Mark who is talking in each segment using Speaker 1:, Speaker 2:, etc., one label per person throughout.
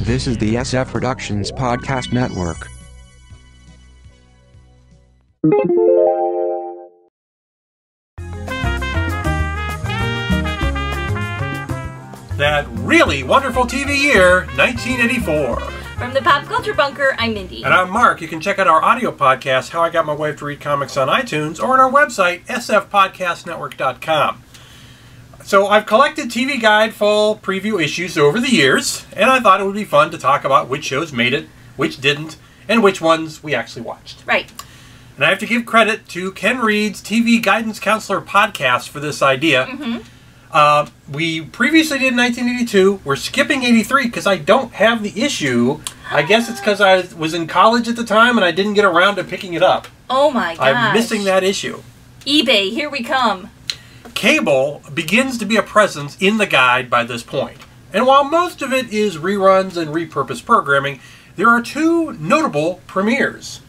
Speaker 1: This is the SF Productions Podcast Network.
Speaker 2: That really wonderful TV year, 1984.
Speaker 3: From the Pop Culture Bunker, I'm Mindy.
Speaker 2: And I'm Mark. You can check out our audio podcast, How I Got My Wife to Read Comics on iTunes, or on our website, sfpodcastnetwork.com. So I've collected TV Guide fall preview issues over the years, and I thought it would be fun to talk about which shows made it, which didn't, and which ones we actually watched.
Speaker 3: Right.
Speaker 2: And I have to give credit to Ken Reed's TV Guidance Counselor podcast for this idea.
Speaker 3: Mm-hmm.
Speaker 2: Uh, we previously did 1982. We're skipping 83 because I don't have the issue. I guess it's because I was in college at the time and I didn't get around to picking it up.
Speaker 3: Oh my gosh.
Speaker 2: I'm missing that issue.
Speaker 3: eBay, here we come.
Speaker 2: Cable begins to be a presence in the guide by this point. And while most of it is reruns and repurposed programming, there are two notable premieres.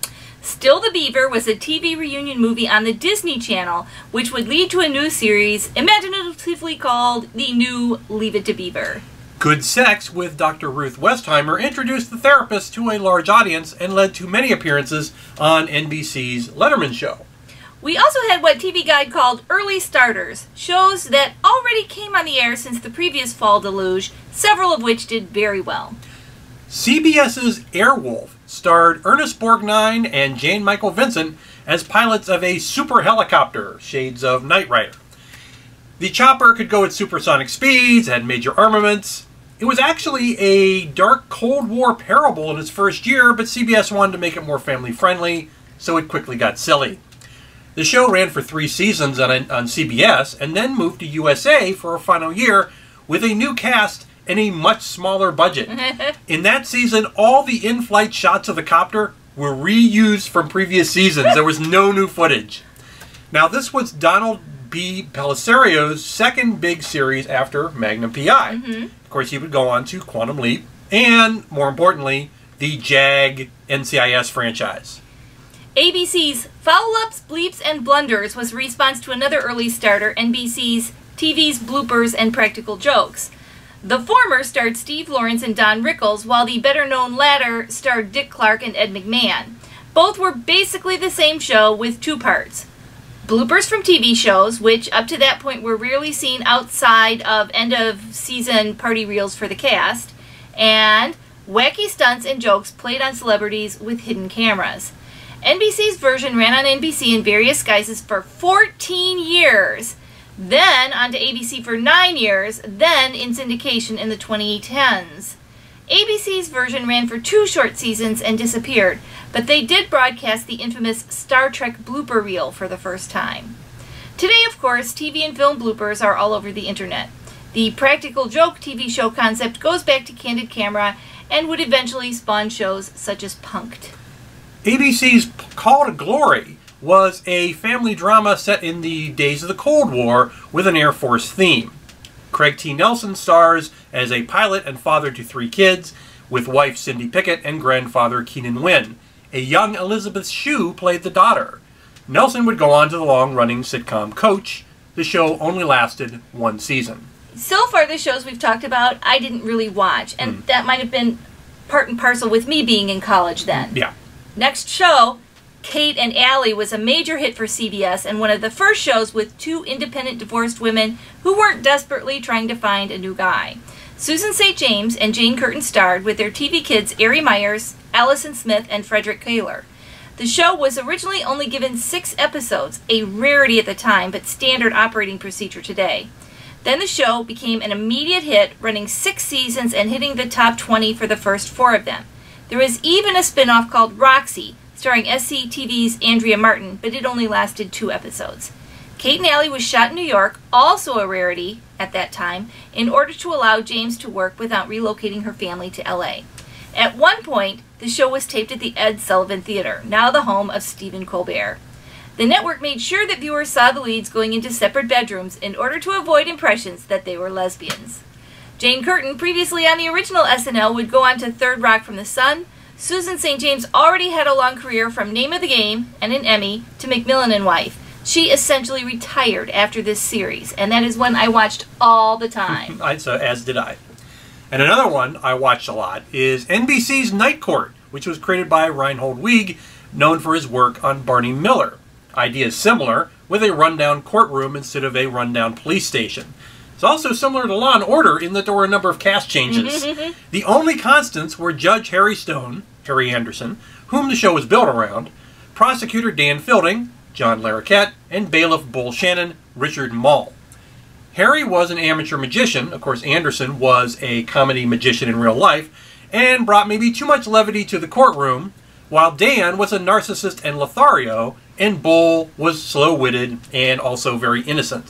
Speaker 3: Still the Beaver was a TV reunion movie on the Disney Channel, which would lead to a new series, imaginatively called The New Leave It to Beaver.
Speaker 2: Good Sex with Dr. Ruth Westheimer introduced the therapist to a large audience and led to many appearances on NBC's Letterman show.
Speaker 3: We also had what TV Guide called early starters, shows that already came on the air since the previous fall deluge, several of which did very well.
Speaker 2: CBS's Airwolf starred Ernest Borgnine and Jan-Michael Vincent as pilots of a super helicopter, shades of Knight Rider. The chopper could go at supersonic speeds, had major armaments. It was actually a dark Cold War parable in its first year, but CBS wanted to make it more family friendly, so it quickly got silly. The show ran for three seasons on, on CBS and then moved to USA for a final year with a new cast and a much smaller budget. In that season, all the in flight shots of the copter were reused from previous seasons. There was no new footage. Now, this was Donald P. Bellisario's second big series after Magnum PI. Mm-hmm. Of course, he would go on to Quantum Leap and, more importantly, the JAG NCIS franchise.
Speaker 3: ABC's Foul Ups, Bleeps, and Blunders was a response to another early starter, NBC's TV's Bloopers and Practical Jokes. The former starred Steve Lawrence and Don Rickles, while the better known latter starred Dick Clark and Ed McMahon. Both were basically the same show with two parts. Bloopers from TV shows, which up to that point were rarely seen outside of end of season party reels for the cast, and wacky stunts and jokes played on celebrities with hidden cameras. NBC's version ran on NBC in various guises for 14 years, then on to ABC for 9 years, then in syndication in the 2010s. ABC's version ran for two short seasons and disappeared, but they did broadcast the infamous Star Trek blooper reel for the first time. Today, of course, TV and film bloopers are all over the internet. The practical joke TV show concept goes back to Candid Camera and would eventually spawn shows such as Punk'd.
Speaker 2: ABC's Call to Glory was a family drama set in the days of the Cold War with an Air Force theme. Craig T. Nelson stars as a pilot and father to three kids, with wife Cindy Pickett and grandfather Keenan Wynn. A young Elizabeth Shue played the daughter. Nelson would go on to the long running sitcom Coach. The show only lasted one season.
Speaker 3: So far, the shows we've talked about, I didn't really watch, and hmm. that might have been part and parcel with me being in college then.
Speaker 2: Yeah.
Speaker 3: Next show, Kate and Allie was a major hit for CBS and one of the first shows with two independent divorced women who weren't desperately trying to find a new guy. Susan St. James and Jane Curtin starred with their TV kids Ari Myers, Allison Smith, and Frederick Kaler. The show was originally only given six episodes, a rarity at the time, but standard operating procedure today. Then the show became an immediate hit, running six seasons and hitting the top 20 for the first four of them. There was even a spin off called Roxy, starring SCTV's Andrea Martin, but it only lasted two episodes. Kate and Allie was shot in New York, also a rarity at that time, in order to allow James to work without relocating her family to LA. At one point, the show was taped at the Ed Sullivan Theater, now the home of Stephen Colbert. The network made sure that viewers saw the leads going into separate bedrooms in order to avoid impressions that they were lesbians. Jane Curtin, previously on the original SNL, would go on to Third Rock from the Sun. Susan St. James already had a long career from Name of the Game and an Emmy to McMillan and Wife. She essentially retired after this series, and that is one I watched all the time.
Speaker 2: So, as did I. And another one I watched a lot is NBC's Night Court, which was created by Reinhold Weege, known for his work on Barney Miller. Idea is similar, with a rundown courtroom instead of a rundown police station. It's also similar to Law and Order in that there were a number of cast changes. the only constants were Judge Harry Stone, Harry Anderson, whom the show was built around, prosecutor Dan Fielding, John Larroquette, and bailiff Bull Shannon, Richard Moll. Harry was an amateur magician. Of course, Anderson was a comedy magician in real life and brought maybe too much levity to the courtroom, while Dan was a narcissist and Lothario, and Bull was slow witted and also very innocent.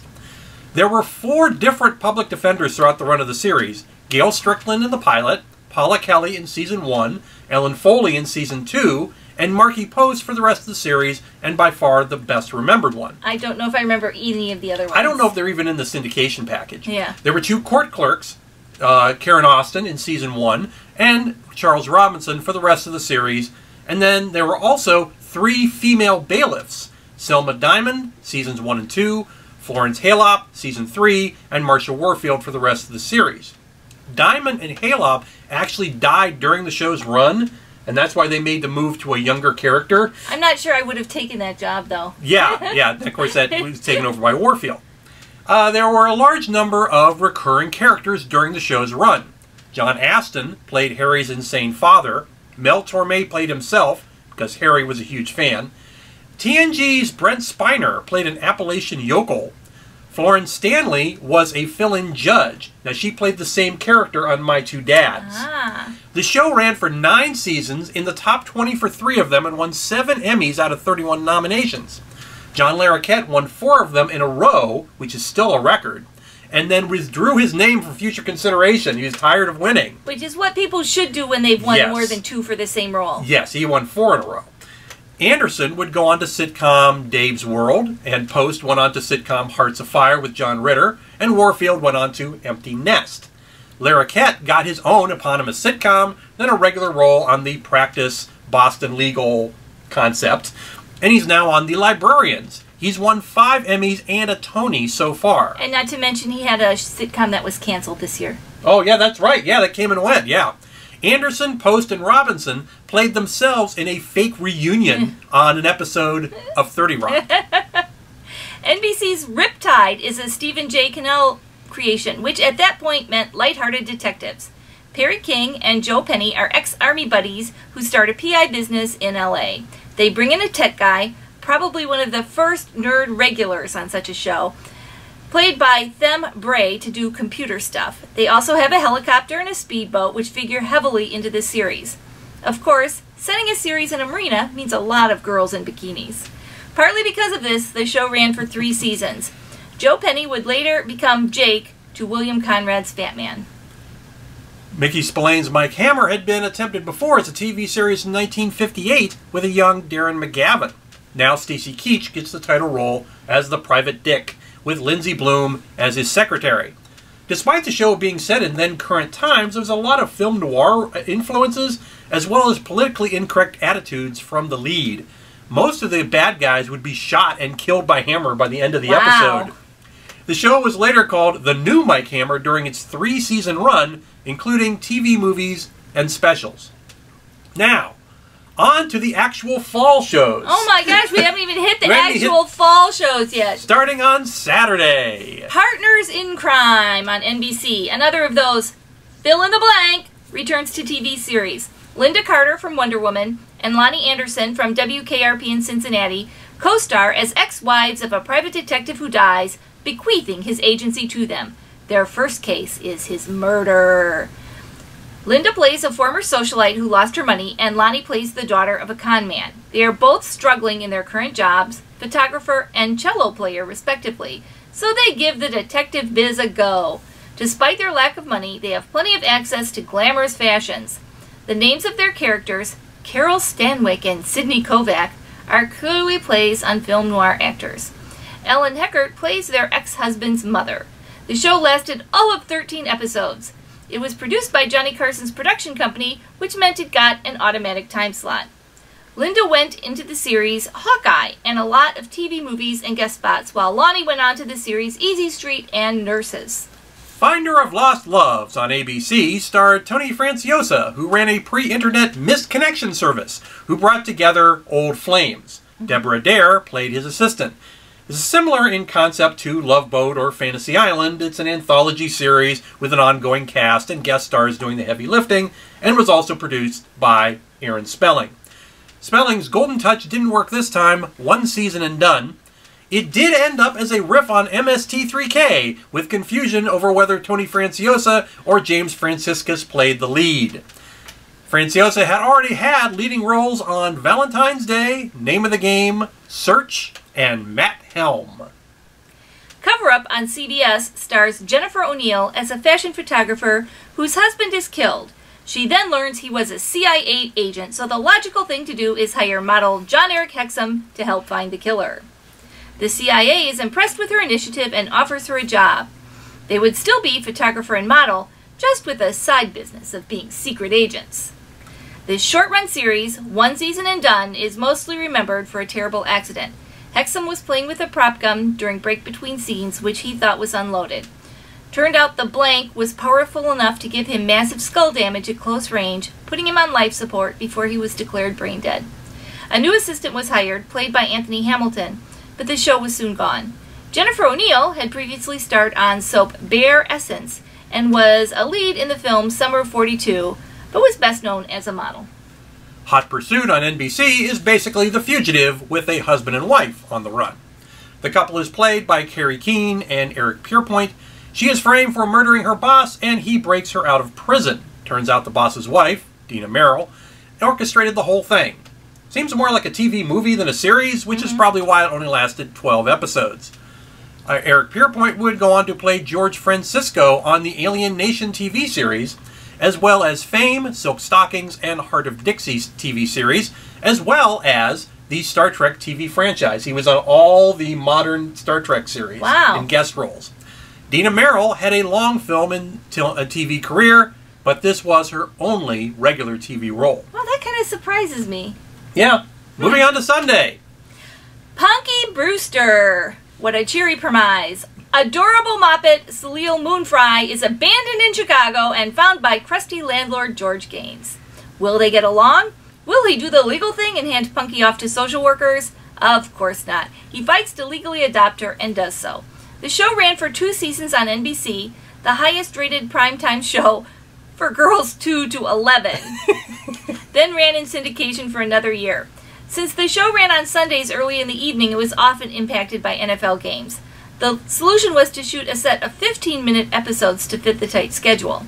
Speaker 2: There were four different public defenders throughout the run of the series Gail Strickland in the pilot, Paula Kelly in season one, Ellen Foley in season two, and Markie Post for the rest of the series, and by far the best remembered one.
Speaker 3: I don't know if I remember any of the other ones.
Speaker 2: I don't know if they're even in the syndication package.
Speaker 3: Yeah.
Speaker 2: There were two court clerks, uh, Karen Austin in season one, and Charles Robinson for the rest of the series. And then there were also three female bailiffs Selma Diamond, seasons one and two, Florence Halop, season three, and Marcia Warfield for the rest of the series. Diamond and Halop actually died during the show's run, and that's why they made the move to a younger character.
Speaker 3: I'm not sure I would have taken that job though.
Speaker 2: Yeah, yeah. Of course, that was taken over by Warfield. Uh, there were a large number of recurring characters during the show's run. John Astin played Harry's insane father. Mel Torme played himself because Harry was a huge fan. TNG's Brent Spiner played an Appalachian yokel. Florence Stanley was a fill-in judge. Now she played the same character on My Two Dads.
Speaker 3: Ah.
Speaker 2: The show ran for nine seasons, in the top 20 for three of them, and won seven Emmys out of 31 nominations. John Larroquette won four of them in a row, which is still a record, and then withdrew his name for future consideration. He was tired of winning.
Speaker 3: Which is what people should do when they've won
Speaker 2: Yes.
Speaker 3: more than two for the same role.
Speaker 2: Yes, he won four in a row. Anderson would go on to sitcom Dave's World, and Post went on to sitcom Hearts Afire with John Ritter, and Warfield went on to Empty Nest. Larroquette got his own eponymous sitcom, then a regular role on the Practice Boston Legal concept, and he's now on The Librarians. He's won five Emmys and a Tony so far.
Speaker 3: And not to mention, he had a sitcom that was canceled this year.
Speaker 2: Oh, yeah, that's right. Yeah, that came and went. Yeah. Anderson, Post, and Robinson played themselves in a fake reunion on an episode of 30 Rock.
Speaker 3: NBC's Riptide is a Stephen J. Cannell creation, which at that point meant lighthearted detectives. Perry King and Joe Penny are ex Army buddies who start a PI business in LA. They bring in a tech guy, probably one of the first nerd regulars on such a show, played by Thom Bray to do computer stuff. They also have a helicopter and a speedboat, which figure heavily into the series. Of course, setting a series in a marina means a lot of girls in bikinis. Partly because of this, the show ran for three seasons. Joe Penny would later become Jake to William Conrad's Fat Man.
Speaker 2: Mickey Spillane's Mike Hammer had been attempted before as a TV series in 1958 with a young Darren McGavin. Now Stacy Keach gets the title role as the Private Dick, with Lindsay Bloom as his secretary. Despite the show being set in then current times, there was a lot of film noir influences as well as politically incorrect attitudes from the lead. Most of the bad guys would be shot and killed by Hammer by the end of the
Speaker 3: Wow.
Speaker 2: episode. The show was later called The New Mike Hammer during its three season run, including TV movies and specials. Now, on to the actual fall shows.
Speaker 3: Oh my gosh, we haven't even hit the
Speaker 2: haven't hit-
Speaker 3: actual fall shows yet.
Speaker 2: Starting on Saturday.
Speaker 3: Partners in Crime on NBC. Another of those fill in the blank returns to TV series. Lynda Carter from Wonder Woman and Loni Anderson from WKRP in Cincinnati co star as ex wives of a private detective who dies, bequeathing his agency to them. Their first case is his murder. Lynda plays a former socialite who lost her money, and Loni plays the daughter of a con man. They are both struggling in their current jobs, photographer and cello player, respectively, so they give the detective biz a go. Despite their lack of money, they have plenty of access to glamorous fashions. The names of their characters, Carol Stanwyck and Sidney Kovac, are clearly plays on film noir actors. Ellen Heckart plays their ex husband's mother. The show lasted all of 13 episodes. It was produced by Johnny Carson's production company, which meant it got an automatic time slot. Lynda went into the series Hawkeye and a lot of TV movies and guest spots, while Loni went on to the series Easy Street and Nurses.
Speaker 2: Finder of Lost Loves on ABC starred Tony Franciosa, who ran a pre internet missed connection service, who brought together old flames. Mm-hmm. Deborah Adair played his assistant. Similar in concept to Love Boat or Fantasy Island. It's an anthology series with an ongoing cast and guest stars doing the heavy lifting, and was also produced by Aaron Spelling. Spelling's Golden Touch didn't work this time, one season and done. It did end up as a riff on MST3K, with confusion over whether Tony Franciosa or James Franciscus played the lead. Franciosa had already had leading roles on Valentine's Day, Name of the Game, Search, and Matt Helm.
Speaker 3: Cover Up on CBS stars Jennifer O'Neill as a fashion photographer whose husband is killed. She then learns he was a CIA agent, so the logical thing to do is hire model Jon-Erik Hexum to help find the killer. The CIA is impressed with her initiative and offers her a job. They would still be photographer and model, just with a side business of being secret agents. This short run series, one season and done, is mostly remembered for a terrible accident. Hexum was playing with a prop gun during break between scenes, which he thought was unloaded. Turned out the blank was powerful enough to give him massive skull damage at close range, putting him on life support before he was declared brain dead. A new assistant was hired, played by Anthony Hamilton, but the show was soon gone. Jennifer O'Neill had previously starred on soap Bare Essence and was a lead in the film Summer of 42, but was best known as a model.
Speaker 2: Hot Pursuit on NBC is basically The Fugitive with a husband and wife on the run. The couple is played by Kerrie Keane and Eric Pierpoint. She is framed for murdering her boss, and he breaks her out of prison. Turns out the boss's wife, Dina Merrill, orchestrated the whole thing. Seems more like a TV movie than a series, which is probably why it only lasted 12 episodes. Uh, Eric Pierpoint would go on to play George Francisco on the Alien Nation TV series, as well as Fame, Silk Stockings, and Hart of Dixie TV series, as well as the Star Trek TV franchise. He was on all the modern Star Trek series
Speaker 3: Wow.
Speaker 2: in guest roles. Dina Merrill had a long film and a TV career, but this was her only regular TV role.
Speaker 3: Well, that kind of surprises me.
Speaker 2: Yeah. Hmm. Moving on to Sunday.
Speaker 3: Punky Brewster. What a cheery premise. Adorable moppet Soleil Moon Frye is abandoned in Chicago and found by crusty landlord George Gaines. Will they get along? Will he do the legal thing and hand Punky off to social workers? Of course not. He fights to legally adopt her and does so. The show ran for two seasons on NBC, the highest rated primetime show for girls 2 to 11, then ran in syndication for another year. Since the show ran on Sundays early in the evening, it was often impacted by NFL games. The solution was to shoot a set of 15 minute episodes to fit the tight schedule.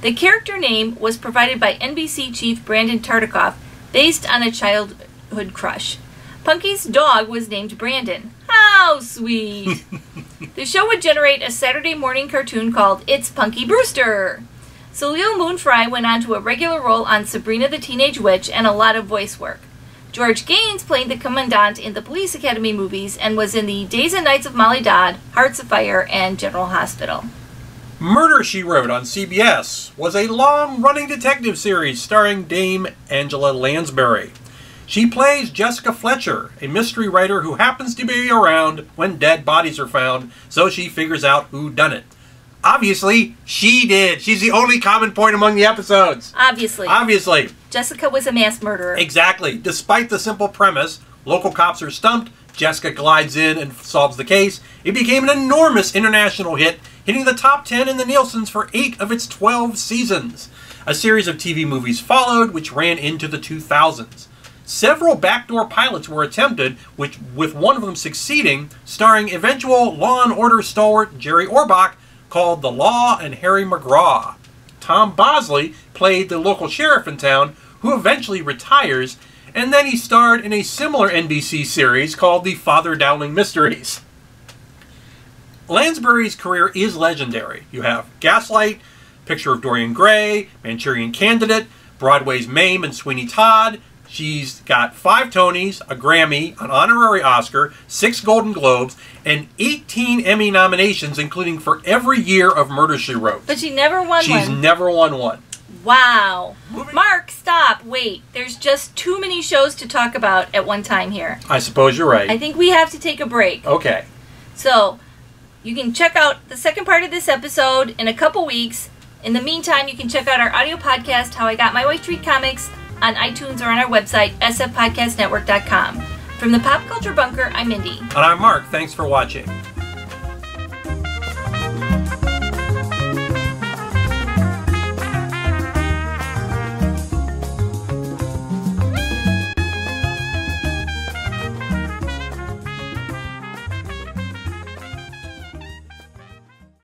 Speaker 3: The character name was provided by NBC chief Brandon Tartikoff, based on a childhood crush. Punky's dog was named Brandon. How sweet! the show would generate a Saturday morning cartoon called It's Punky Brewster. Soleil Moon Frye went on to a regular role on Sabrina the Teenage Witch and a lot of voice work. George Gaines played the Commandant in the Police Academy movies and was in the Days and Nights of Molly Dodd, Hearts Afire, and General Hospital.
Speaker 2: Murder She Wrote on CBS was a long running detective series starring Dame Angela Lansbury. She plays Jessica Fletcher, a mystery writer who happens to be around when dead bodies are found, so she figures out who done it. Obviously, she did. She's the only common point among the episodes.
Speaker 3: Obviously,
Speaker 2: Obviously.
Speaker 3: Jessica was a mass murderer.
Speaker 2: Exactly. Despite the simple premise, local cops are stumped, Jessica glides in and solves the case. It became an enormous international hit, hitting the top 10 in the Nielsen's for 8 of its 12 seasons. A series of TV movies followed, which ran into the 2000s. Several backdoor pilots were attempted, which with one of them succeeding, starring eventual Law and Order stalwart Jerry Orbach, called The Law and Harry McGraw. Tom Bosley played the local sheriff in town, who eventually retires, and then he starred in a similar NBC series called The Father Dowling Mysteries. Lansbury's career is legendary. You have Gaslight, Picture of Dorian Gray, Manchurian Candidate, Broadway's Mame and Sweeney Todd. She's got five Tonys, a Grammy, an honorary Oscar, six Golden Globes, and 18 Emmy nominations, including for every year of Murder She Wrote.
Speaker 3: but she never won
Speaker 2: She's
Speaker 3: one.
Speaker 2: never won one.
Speaker 3: wow. Mark, stop. Wait. There's just too many shows to talk about at one time here.
Speaker 2: I suppose you're right.
Speaker 3: I think we have to take a break.
Speaker 2: Okay.
Speaker 3: So, You can check out the second part of this episode in a couple weeks. In the meantime, you can check out our audio podcast, How I Got My to Read Comics, on iTunes or on our website, sfpodcastnetwork.com. From the Pop Culture Bunker, I'm Mindy.
Speaker 2: And I'm Mark. Thanks for watching.